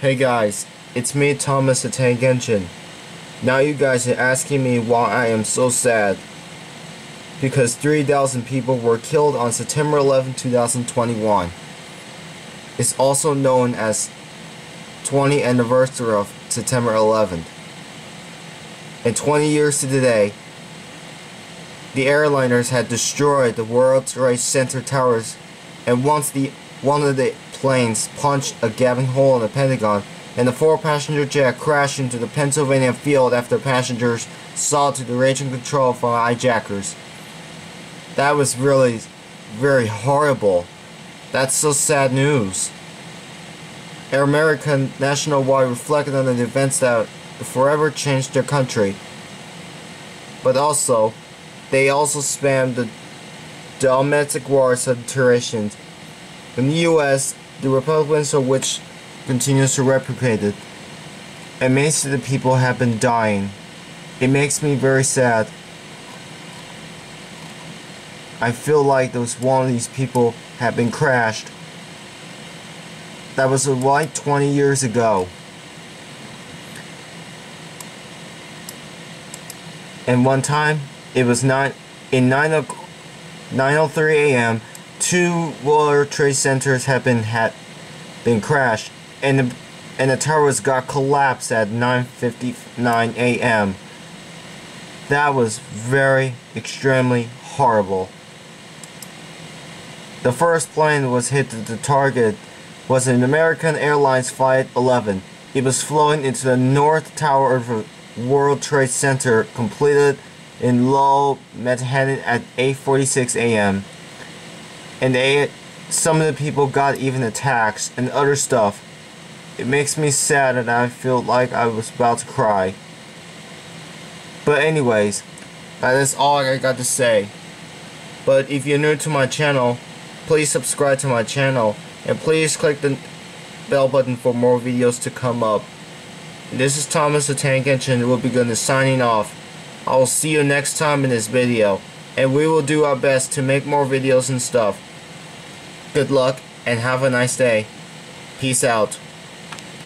Hey guys, it's me Thomas the Tank Engine. Now you guys are asking me why I am so sad. Because 3,000 people were killed on September 11, 2021. It's also known as 20th anniversary of September 11th. In 20 years to today, the airliners had destroyed the World Trade Center towers and once the one of the planes punched a gaping hole in the Pentagon, and the four-passenger jet crashed into the Pennsylvania field after passengers saw to the raging control from hijackers. That was really very horrible. That's so sad news. Air American nationwide reflected on the events that forever changed their country. But also, they also spammed the domestic wars iterations in the U.S., the Republicans of which continues to replicate it, and many of the people have been dying. It makes me very sad. I feel like those one of these people have been crashed. That was like 20 years ago. And one time, it was not in 9 9:03 a.m two World Trade Centers have been had been crashed, and the, and the towers got collapsed at 9:59 a.m. That was very extremely horrible. The first plane was hit the target was an American Airlines Flight 11. It was flown into the North Tower of the World Trade Center, completed in Low Manhattan at 8:46 a.m and they some of the people got even attacks and other stuff. It makes me sad and I feel like I was about to cry. But anyways, that is all I got to say. But if you're new to my channel, please subscribe to my channel and please click the bell button for more videos to come up. This is Thomas the Tank Engine. and We'll be going to signing off. I will see you next time in this video. And we will do our best to make more videos and stuff. Good luck and have a nice day. Peace out.